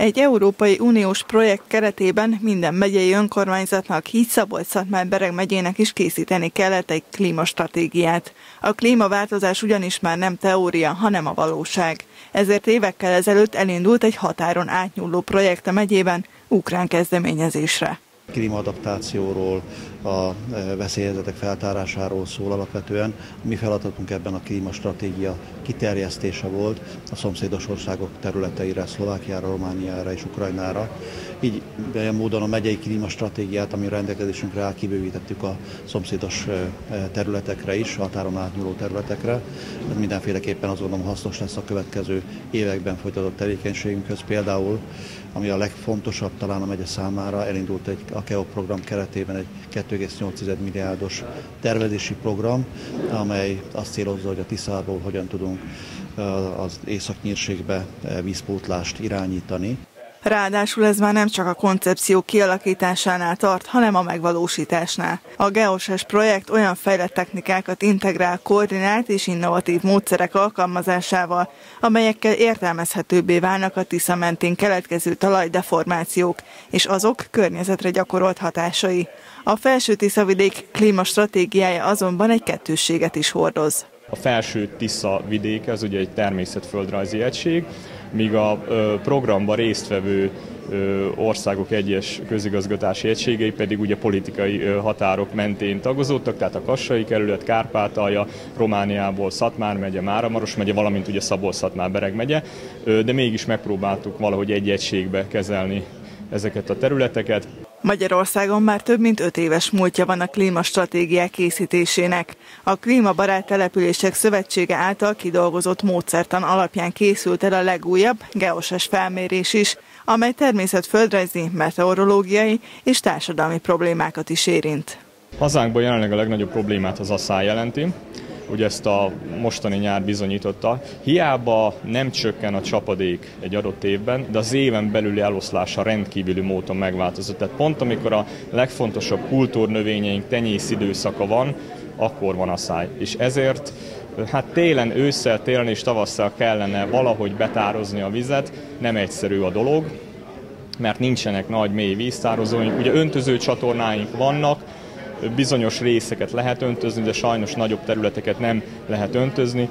Egy Európai Uniós projekt keretében minden megyei önkormányzatnak, így szabolcs szatmár bereg megyének is készíteni kellett egy klímastratégiát. A klímaváltozás ugyanis már nem teória, hanem a valóság. Ezért évekkel ezelőtt elindult egy határon átnyúló projekt a megyében, ukrán kezdeményezésre klímaadaptációról, a e, veszélyhelyzetek feltárásáról szól alapvetően. A mi feladatunk ebben a klímastratégia kiterjesztése volt a szomszédos országok területeire, Szlovákiára, Romániára és Ukrajnára. Így ilyen módon a megyei klímastratégiát, ami rendelkezésünkre áll, kibővítettük a szomszédos e, e, területekre is, határon átnyúló területekre. Ez mindenféleképpen azt gondolom hasznos lesz a következő években folytatott tevékenységünkhöz. Például, ami a legfontosabb talán a megye számára, elindult egy AKEO program keretében egy 2,8 milliárdos tervezési program, amely azt célozza, hogy a Tiszából hogyan tudunk az északnyírségbe vízpótlást irányítani. Ráadásul ez már nem csak a koncepció kialakításánál tart, hanem a megvalósításnál. A Geoses projekt olyan fejlett technikákat integrál koordinált és innovatív módszerek alkalmazásával, amelyekkel értelmezhetőbbé válnak a Tisza mentén keletkező talajdeformációk és azok környezetre gyakorolt hatásai. A felső Tiszavidék klímastratégiája azonban egy kettősséget is hordoz. A felső Tisza vidék, ez ugye egy természetföldrajzi egység, míg a programban résztvevő országok egyes közigazgatási egységei pedig ugye politikai határok mentén tagozódtak, tehát a Kassai kerület, Kárpátalja, Romániából Szatmár megye, Máramaros megye, valamint ugye Szabolcs-Szatmár Bereg megye, de mégis megpróbáltuk valahogy egy egységbe kezelni ezeket a területeket. Magyarországon már több mint öt éves múltja van a klímastratégiák készítésének. A Klímabarát Települések Szövetsége által kidolgozott módszertan alapján készült el a legújabb geoses felmérés is, amely természetföldrajzi, meteorológiai és társadalmi problémákat is érint. Hazánkban jelenleg a legnagyobb problémát az asszály jelenti, ugye ezt a mostani nyár bizonyította. Hiába nem csökken a csapadék egy adott évben, de az éven belüli eloszlása rendkívüli módon megváltozott. Tehát pont amikor a legfontosabb kultúrnövényeink tenyész időszaka van, akkor van a száj. És ezért hát télen, ősszel, télen és tavasszal kellene valahogy betározni a vizet, nem egyszerű a dolog, mert nincsenek nagy mély víztározóink. Ugye öntöző csatornáink vannak, bizonyos részeket lehet öntözni, de sajnos nagyobb területeket nem lehet öntözni.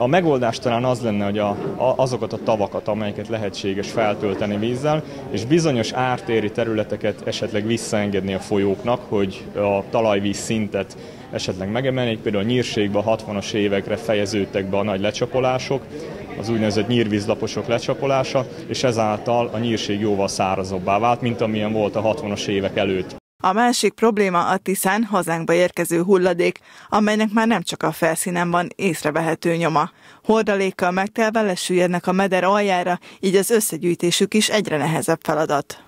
A megoldás talán az lenne, hogy a, a, azokat a tavakat, amelyeket lehetséges feltölteni vízzel, és bizonyos ártéri területeket esetleg visszaengedni a folyóknak, hogy a talajvíz szintet esetleg megemelnék. Például a nyírségben a 60-as évekre fejeződtek be a nagy lecsapolások, az úgynevezett nyírvízlaposok lecsapolása, és ezáltal a nyírség jóval szárazabbá vált, mint amilyen volt a 60-as évek előtt. A másik probléma a Tiszán hazánkba érkező hulladék, amelynek már nem csak a felszínen van észrevehető nyoma. Hordalékkal megtelve lesüllyednek a meder aljára, így az összegyűjtésük is egyre nehezebb feladat.